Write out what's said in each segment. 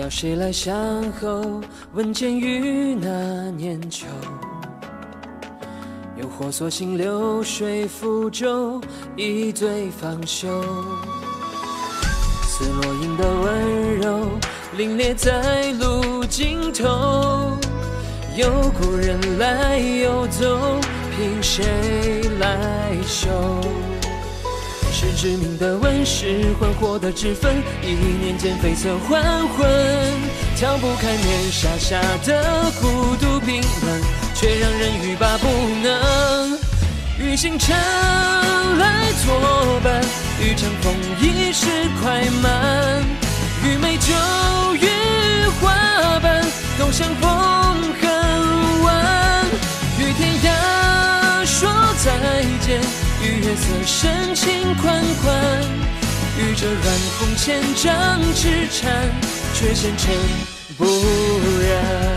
要谁来相候？问剑于那年秋。又或索性流水覆舟，一醉方休。似落英的温柔，凛冽在路尽头。有故人来又走，凭谁来休？是知名的问世，魂魄的脂粉，一念间绯色还魂，挑不开面纱下的孤独冰冷，却让人欲罢不能。与星辰来作伴，与长风一世快慢，与美酒与花瓣都相逢再见。与月色深情款款，与这软红千丈痴缠，却纤尘不染。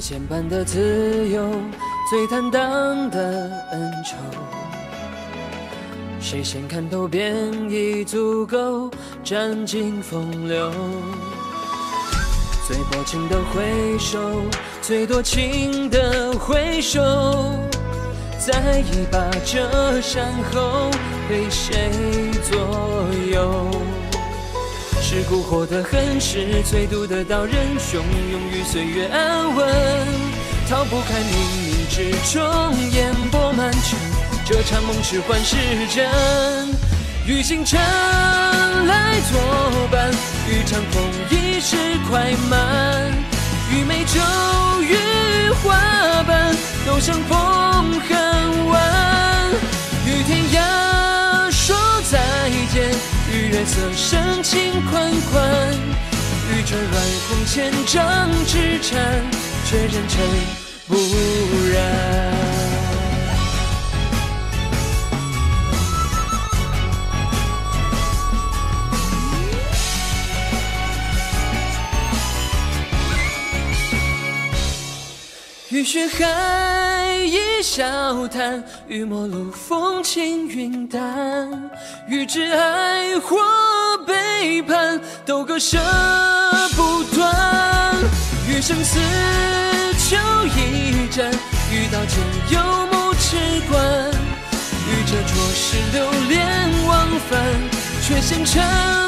最牵绊的自由，最坦荡的恩仇。谁先看透，便已足够占尽风流。最薄情的回首，最多情的回首。在一把这山后，被谁左右？是蛊惑的恨，是最毒的刀刃，汹涌于岁月安稳，逃不开冥冥之中，烟波满城，这场梦是幻是真？与星辰来作伴，与长风一世快慢，与美酒与花瓣都相逢恨晚，与天涯说再见。与月色深情款款，与这乱红千丈之缠，却人尘不染。与雪一笑谈，与陌路风轻云淡，与挚爱或背叛，都割舍不断。与生死求一战，与刀剑有目痴观，与这浊世流连忘返，却先尘。